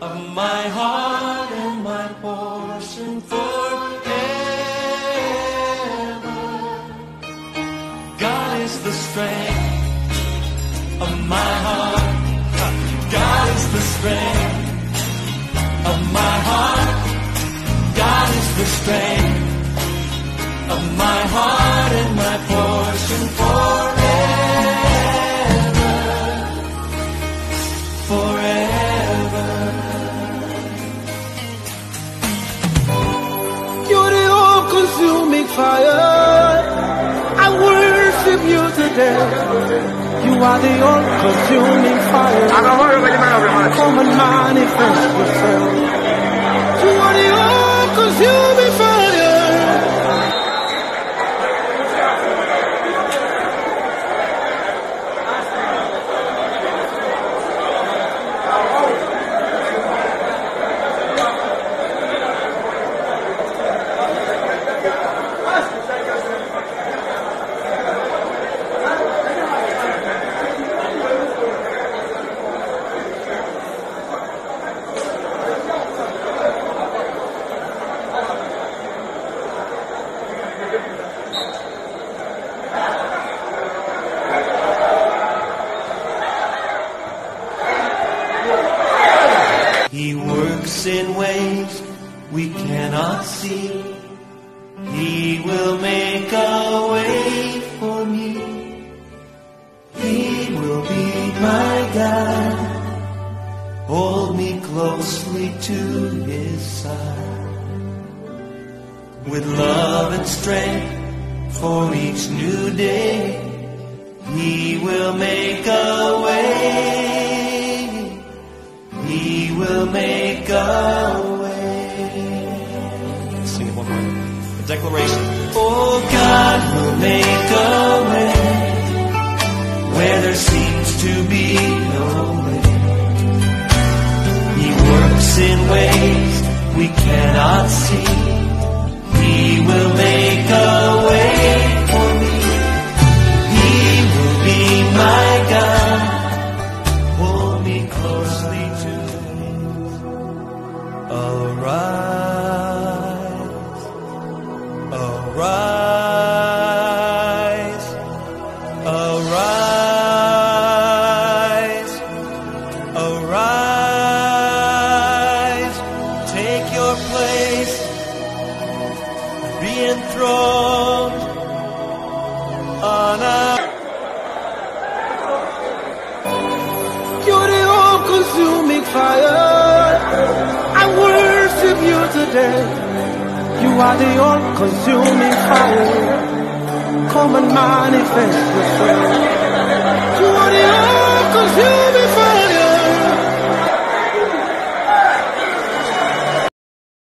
of my heart and my portion forever. God is the strength of my heart. God is the strength of my heart. God is the strength of my heart and my portion you. You are the all-consuming fire. Come and manifest yourself. You are the all-consuming fire. He in ways we cannot see. He will make a way for me. He will be my guide. Hold me closely to his side. With love and strength for each new day. He will make a way. Sing it one more. Declaration. Oh, God will make a way where there seems to be no way. He works in ways we cannot see. He will make a way for me. He will be my God. Hold me closely to Take your place, be enthroned on a You're the all-consuming fire. I worship you today. You are the all-consuming fire. Come and manifest yourself. You are the all-consuming